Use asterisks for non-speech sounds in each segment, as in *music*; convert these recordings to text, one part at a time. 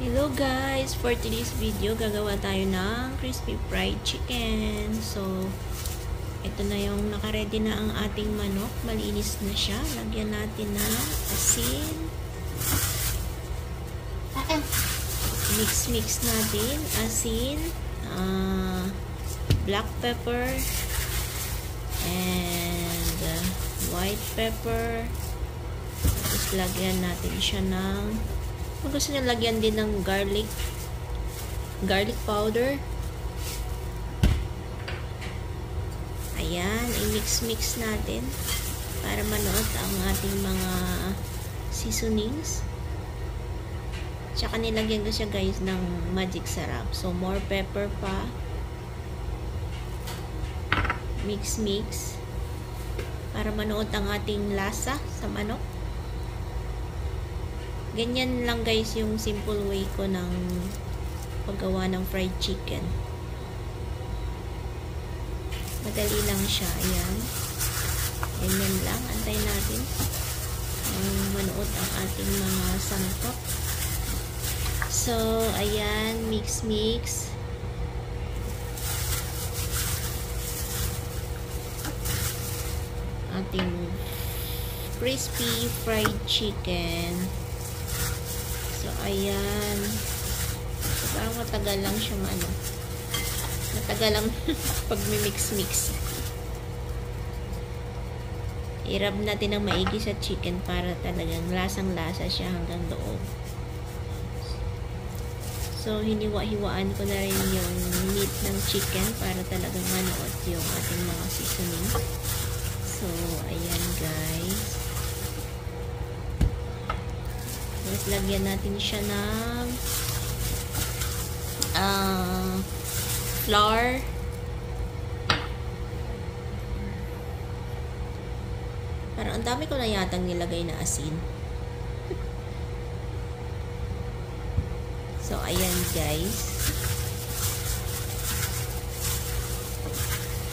Hello guys! For today's video, gagawa tayo ng crispy fried chicken. So, ito na yung nakaredy na ang ating manok. Malinis na siya. Lagyan natin ng asin. Mix-mix natin. Asin. Uh, black pepper. And uh, white pepper. Tapos lagyan natin siya ng kung gusto nyo lagyan din ng garlic. Garlic powder. Ayan i-mix-mix natin para manood ang ating mga seasonings. Tsaka nilagyan ko siya guys ng magic sarap. So more pepper pa. Mix-mix. Para manood ang ating lasa sa manok Ganyan lang guys yung simple way ko ng paggawa ng fried chicken. Madali lang siya. Ayan. Ganyan lang. Antay natin. Ang manuot ang ating mga sangkap. So, ayan. Mix, mix. Ating crispy fried chicken. Ayan. So, parang matagal lang siyang ano. Matagal lang *laughs* pag mix-mix. I-rub natin ng maigi sa chicken para talagang lasang-lasa siya hanggang loob. So, hiniwa-hiwaan ko na rin yung meat ng chicken para talagang manuot yung ating mga seasoning. So, ayan guys. Tapos, lagyan natin siya ng uh, flour. Parang ang dami ko na yatang nilagay na asin. So, ayan guys.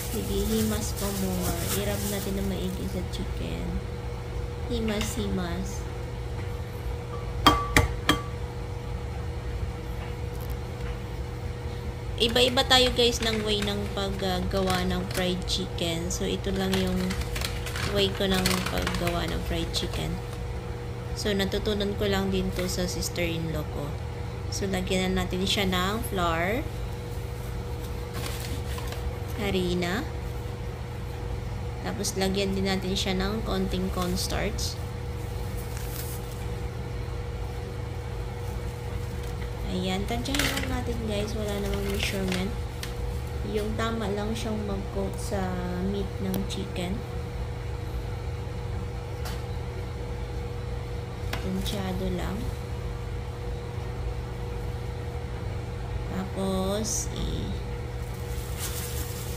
Sige, himas pa more. Irab natin na maigi sa chicken. Himas, himas. Iba-iba tayo guys ng way ng paggawa ng fried chicken. So, ito lang yung way ko ng paggawa ng fried chicken. So, natutunan ko lang din to sa sister-in-law ko. So, lagyan na natin siya ng flour, harina, tapos lagyan din natin siya ng konting cornstarch. Ayan, tansyahin lang natin guys, wala namang measurement. Yung tama lang siyang mag-coat sa meat ng chicken. Tansyado lang. Tapos, i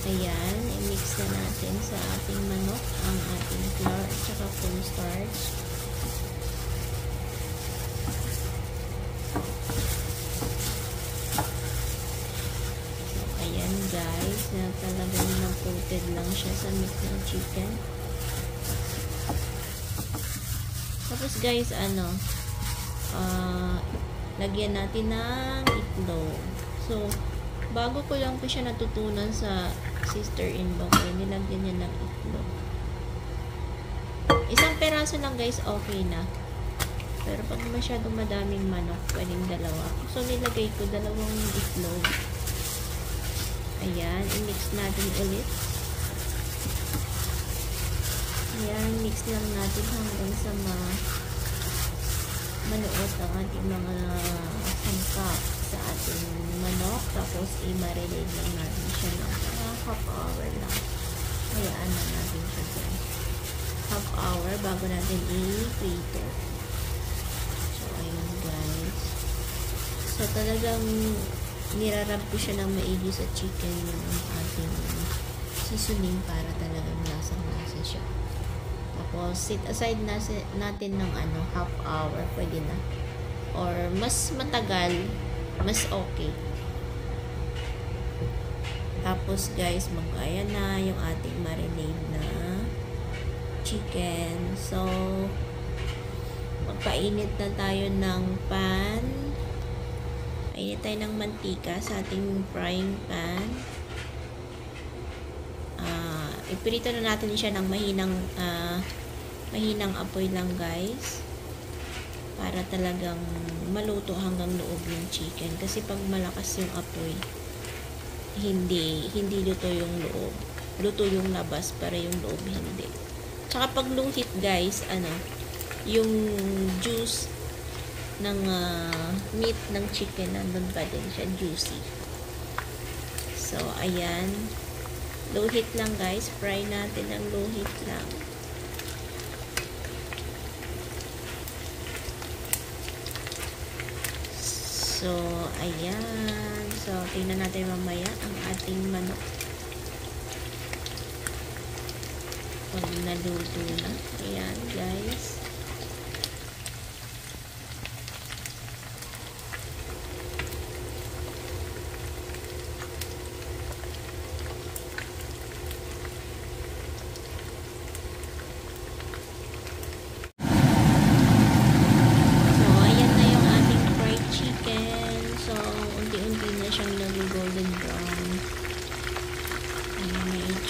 ayan, i-mix na natin sa ating manok ang ating flour at saka cornstarch. guys na talagang na-coated lang siya sa meat ng chicken. Tapos guys, ano, uh, lagyan natin ng itlog. So, bago ko lang po siya natutunan sa sister-in-law ko, nilagyan niya ng itlog. Isang peraso lang guys, okay na. Pero pag masyadong madaming manok, pwedeng dalawa. So, nilagay ko dalawang itlog. Ayan, i-mix natin ulit. Ayan, mix lang natin hanggang sa ma manuot ang ating mga sangkap sa ating manok. Tapos, i-marinate lang natin siya ng uh, half hour lang. Hayaan na natin siya dyan. Half hour bago natin i-prito. So, ayun guys. So, talagang nirarab ko siya ng maigi sa chicken yung ating seasoning para talagang lasang-lasa siya. Tapos, sit aside na, natin ng ano, half hour, pwede na. Or, mas matagal, mas okay. Tapos, guys, mag-aya na yung ating marinade na chicken. So, magpainit na tayo ng pan Mainit tayo ng mantika sa ating frying pan. Ipirito na natin siya ng mahinang uh, mahinang apoy lang guys. Para talagang maluto hanggang loob yung chicken. Kasi pag malakas yung apoy, hindi, hindi luto yung loob. Luto yung labas, para yung loob hindi. Tsaka pag heat guys, ano, yung juice ng uh, meat ng chicken nandun pa din siya juicy so ayan heat lang guys. Fry natin ng heat lang. So ayan. So tingnan natin mamaya ang ating manok. Pag naluto na. Ayan guys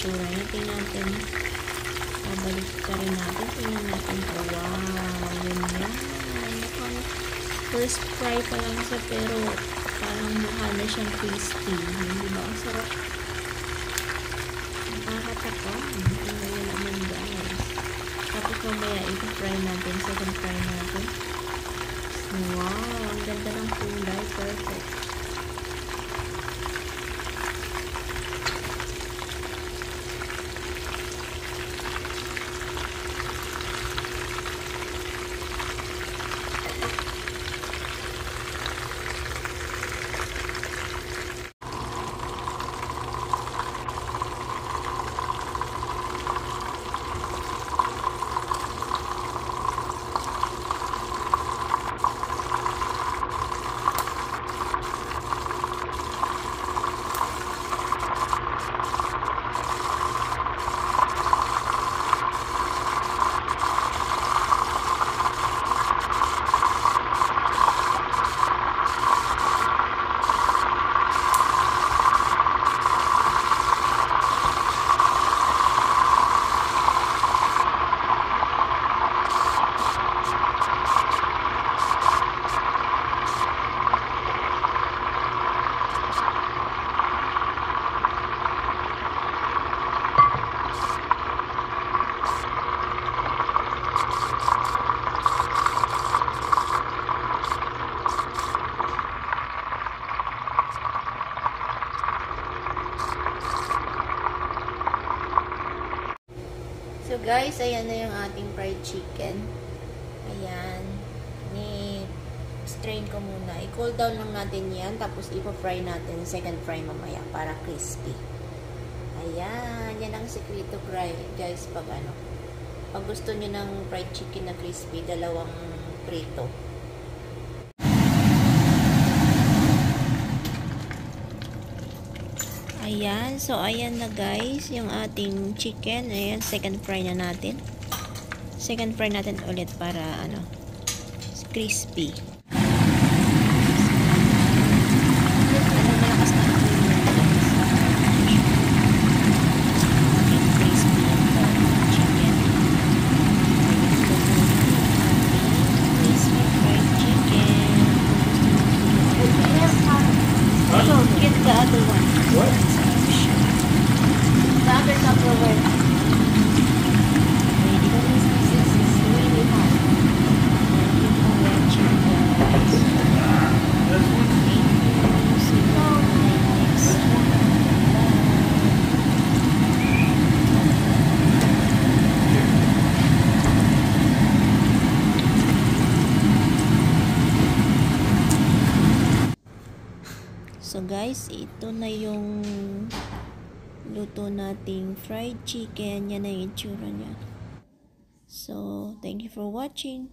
itsura niya. Tingnan natin. Babalik ka rin natin. Tingnan natin. Oh, wow. Yun yan. Mukhang first fry pa lang siya pero parang mukha na siyang crispy. Hindi ba? Ang sarap. Nakakatapa. Ano yun naman guys. Tapos mamaya i-fry natin. Second fry natin. Wow. Ang ganda ng kulay. Perfect. So guys, ayan na yung ating fried chicken. Ayan. Ni strain ko muna. I-cool down lang natin yan. Tapos ipa-fry natin. Second fry mamaya para crispy. Ayan. Yan ang sekreto guys pag ano. Pag gusto nyo ng fried chicken na crispy, dalawang prito. Ayan. So, ayan na guys. Yung ating chicken. Ayan. Second fry na natin. Second fry natin ulit para ano crispy. Guys, ito na yung luto nating fried chicken. Yan na yung itsura niya. So, thank you for watching.